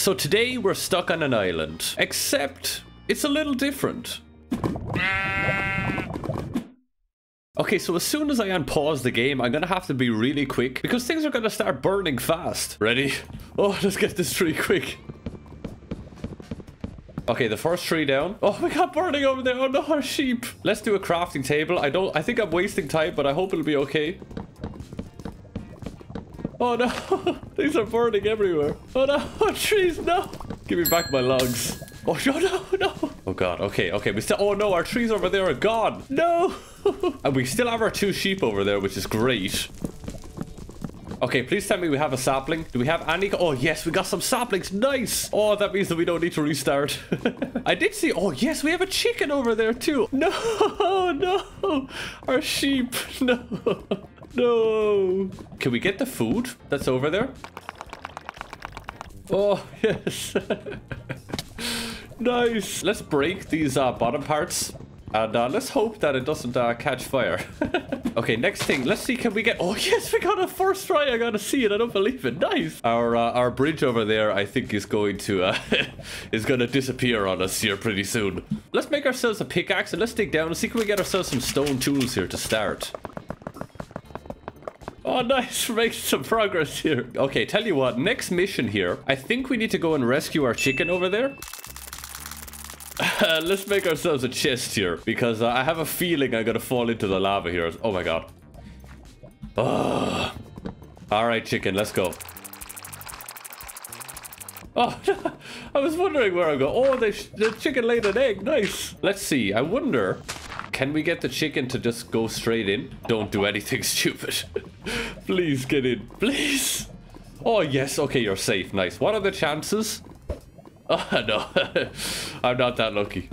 So today we're stuck on an island, except it's a little different. Okay, so as soon as I unpause the game, I'm gonna have to be really quick because things are gonna start burning fast. Ready? Oh, let's get this tree quick. Okay, the first tree down. Oh, we got burning over there. Oh no, our sheep. Let's do a crafting table. I don't, I think I'm wasting time, but I hope it'll be okay. Oh no, things are burning everywhere. Oh no, oh, trees, no. Give me back my logs. Oh no, no, no. Oh god, okay, okay. We still, oh no, our trees over there are gone. No. and we still have our two sheep over there, which is great. Okay, please tell me we have a sapling. Do we have any? Oh, yes, we got some saplings. Nice. Oh, that means that we don't need to restart. I did see. Oh, yes, we have a chicken over there too. No, no. Our sheep. No. No. Can we get the food that's over there? Oh, yes. nice. Let's break these uh, bottom parts. And uh, let's hope that it doesn't uh, catch fire. okay, next thing. Let's see. Can we get... Oh, yes, we got a first try. I gotta see it. I don't believe it. Nice. Our uh, our bridge over there, I think, is going to uh, is going to disappear on us here pretty soon. Let's make ourselves a pickaxe and let's dig down and see can we get ourselves some stone tools here to start. Oh, nice. Making some progress here. Okay, tell you what. Next mission here. I think we need to go and rescue our chicken over there. Uh, let's make ourselves a chest here because uh, I have a feeling I'm gonna fall into the lava here. Oh my god. Oh. All right, chicken, let's go. Oh, I was wondering where I go. Oh, the, the chicken laid an egg. Nice. Let's see. I wonder, can we get the chicken to just go straight in? Don't do anything stupid. Please get in. Please. Oh, yes. Okay, you're safe. Nice. What are the chances? Oh, no. I'm not that lucky.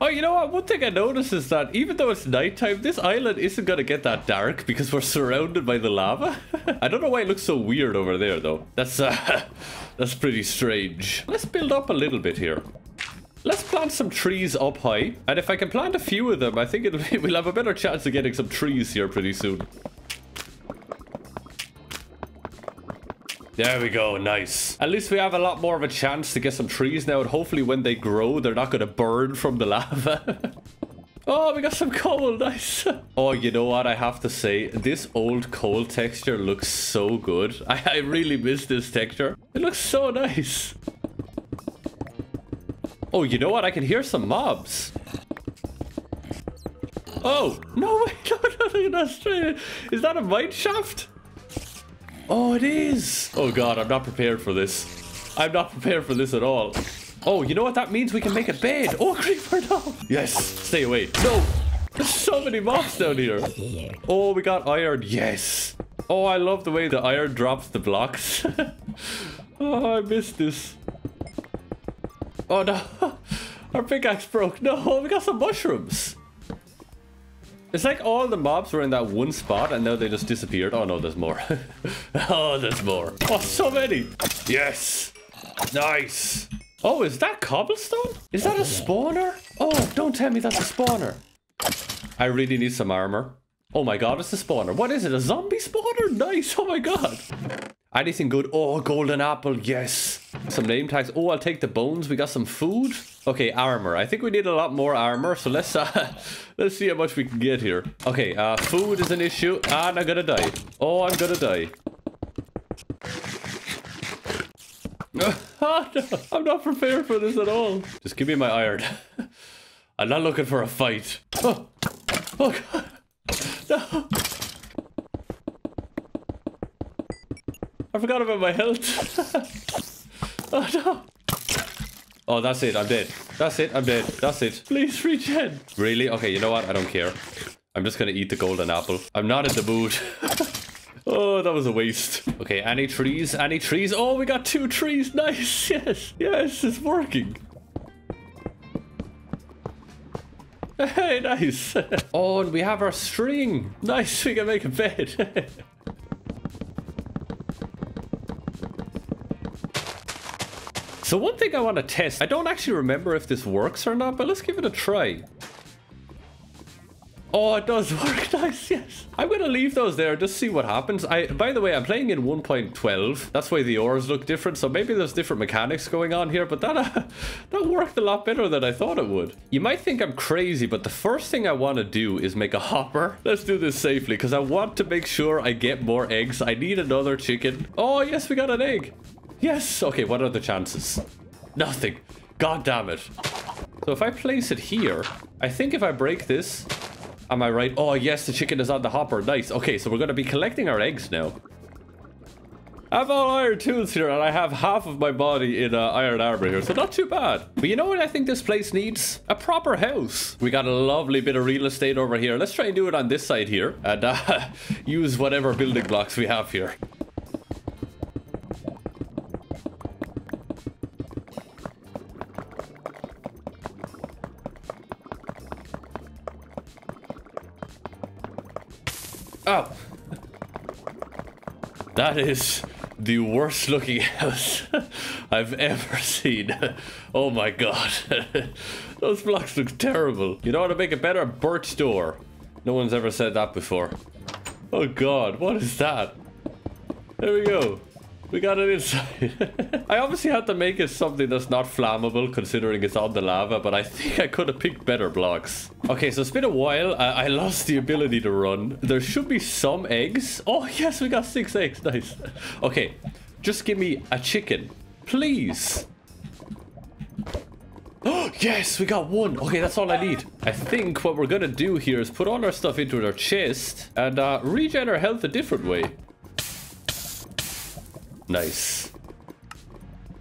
Oh, you know what? One thing I noticed is that even though it's nighttime, this island isn't going to get that dark because we're surrounded by the lava. I don't know why it looks so weird over there, though. That's, uh, that's pretty strange. Let's build up a little bit here. Plant some trees up high. And if I can plant a few of them, I think it'll, we'll have a better chance of getting some trees here pretty soon. There we go, nice. At least we have a lot more of a chance to get some trees now, and hopefully when they grow, they're not going to burn from the lava. oh, we got some coal, nice. oh, you know what I have to say? This old coal texture looks so good. I, I really miss this texture. It looks so nice. Oh, you know what? I can hear some mobs. Oh, no, wait, no, no, no. Is that a mine shaft? Oh, it is. Oh god, I'm not prepared for this. I'm not prepared for this at all. Oh, you know what that means? We can make a bed. Oh, creeper, no. Yes, stay away. No, there's so many mobs down here. Oh, we got iron. Yes. Oh, I love the way the iron drops the blocks. oh, I missed this. Oh, no. Our pickaxe broke. No, we got some mushrooms. It's like all the mobs were in that one spot and now they just disappeared. Oh no, there's more. oh, there's more. Oh, so many. Yes. Nice. Oh, is that cobblestone? Is that a spawner? Oh, don't tell me that's a spawner. I really need some armor. Oh my god, it's a spawner. What is it? A zombie spawner? Nice. Oh my god. Anything good? Oh, golden apple. Yes. Some name tags. Oh, I'll take the bones. We got some food. Okay, armor. I think we need a lot more armor. So let's uh, let's see how much we can get here. Okay, uh, food is an issue. And I'm gonna die. Oh, I'm gonna die. no. I'm not prepared for this at all. Just give me my iron. I'm not looking for a fight. Oh, oh God. No. I forgot about my health. Oh no. Oh, that's it. I'm dead. That's it. I'm dead. That's it. Please regen. Really? Okay, you know what? I don't care. I'm just gonna eat the golden apple. I'm not in the mood. oh, that was a waste. Okay, any trees? Any trees? Oh, we got two trees. Nice. Yes. Yes, it's working. Hey, nice. oh, and we have our string. Nice. We can make a bed. So one thing I want to test, I don't actually remember if this works or not, but let's give it a try. Oh, it does work. Nice, yes. I'm going to leave those there, just see what happens. I, By the way, I'm playing in 1.12. That's why the ores look different. So maybe there's different mechanics going on here, but that, uh, that worked a lot better than I thought it would. You might think I'm crazy, but the first thing I want to do is make a hopper. Let's do this safely, because I want to make sure I get more eggs. I need another chicken. Oh, yes, we got an egg. Yes. Okay, what are the chances? Nothing. God damn it. So if I place it here, I think if I break this, am I right? Oh, yes, the chicken is on the hopper. Nice. Okay, so we're going to be collecting our eggs now. I have all iron tools here, and I have half of my body in uh, iron armor here, so not too bad. But you know what I think this place needs? A proper house. We got a lovely bit of real estate over here. Let's try and do it on this side here, and uh, use whatever building blocks we have here. That is the worst looking house I've ever seen. Oh my god. Those blocks look terrible. You know how to make a better birch door? No one's ever said that before. Oh god, what is that? There we go. We got it inside. I obviously had to make it something that's not flammable considering it's on the lava, but I think I could have picked better blocks. Okay, so it's been a while. I, I lost the ability to run. There should be some eggs. Oh, yes, we got six eggs. Nice. Okay, just give me a chicken. Please. Oh, yes, we got one. Okay, that's all I need. I think what we're going to do here is put all our stuff into our chest and uh, regen our health a different way. Nice.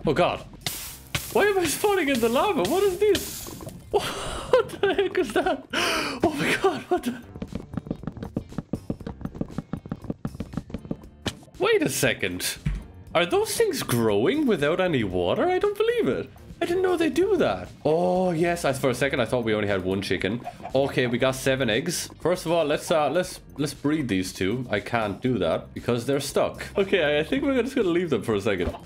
Oh god. Why am I spawning in the lava? What is this? What the heck is that? Oh my god, what the... Wait a second. Are those things growing without any water? I don't believe it. I didn't know they do that. Oh, yes. I, for a second, I thought we only had one chicken. Okay, we got seven eggs. First of all, let's uh, let's let's breed these two. I can't do that because they're stuck. Okay, I think we're just gonna leave them for a second.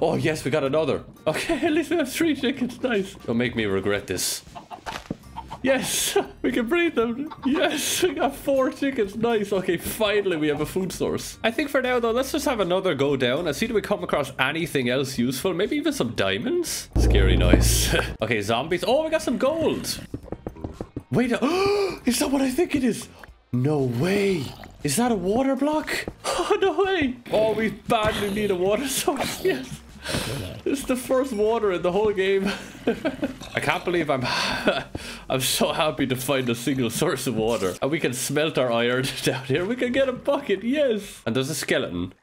Oh, yes, we got another. Okay, at least we have three chickens. Nice. Don't make me regret this. Yes, we can breed them. Yes, we got four chickens. Nice. Okay, finally we have a food source. I think for now though, let's just have another go down and see if we come across anything else useful. Maybe even some diamonds. Scary noise. okay, zombies. Oh, we got some gold. Wait, is that what I think it is? No way. Is that a water block? Oh, no way. Oh, we badly need a water source. Yes. This is the first water in the whole game. I can't believe I'm I'm so happy to find a single source of water. And we can smelt our iron down here. We can get a bucket, yes. And there's a skeleton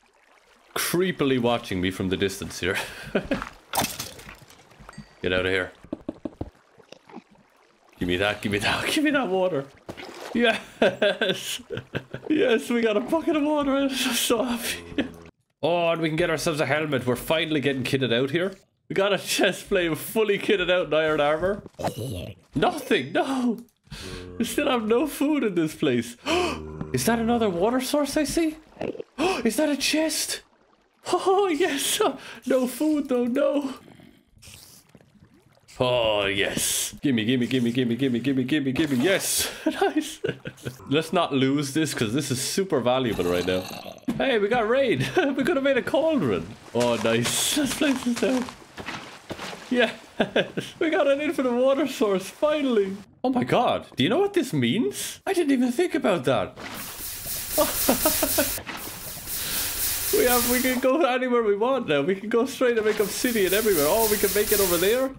creepily watching me from the distance here. get out of here. Give me that, give me that, give me that water. Yes! yes, we got a bucket of water. I'm so happy. Oh, and we can get ourselves a helmet. We're finally getting kitted out here. We got a chest plate fully kitted out in iron armor. Nothing, no. We still have no food in this place. Is that another water source I see? Is that a chest? Oh, yes. No food though, no. Oh, yes. Gimme, gimme, gimme, gimme, gimme, gimme, gimme, gimme. Yes. nice. Let's not lose this because this is super valuable right now. Hey, we got raid. we could have made a cauldron. Oh, nice. Let's place this down. Yes. We got an infinite water source, finally. Oh my god. Do you know what this means? I didn't even think about that. we have, we can go anywhere we want now. We can go straight and make obsidian everywhere. Oh, we can make it over there.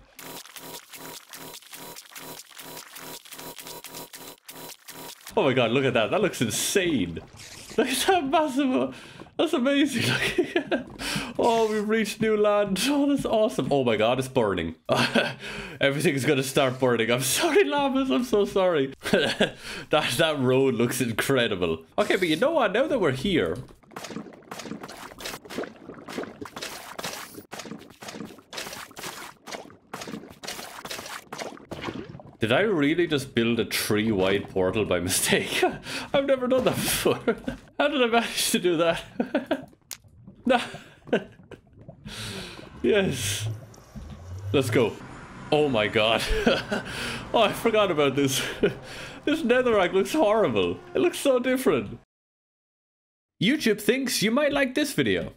Oh my god, look at that. That looks insane. Look at that massive... Uh, that's amazing. oh, we've reached new land. Oh, that's awesome. Oh my god, it's burning. Everything's gonna start burning. I'm sorry, Llamas. I'm so sorry. that, that road looks incredible. Okay, but you know what? Now that we're here... Did I really just build a tree-wide portal by mistake? I've never done that before. How did I manage to do that? no. yes. Let's go. Oh my god. oh, I forgot about this. This netherrack looks horrible. It looks so different. YouTube thinks you might like this video.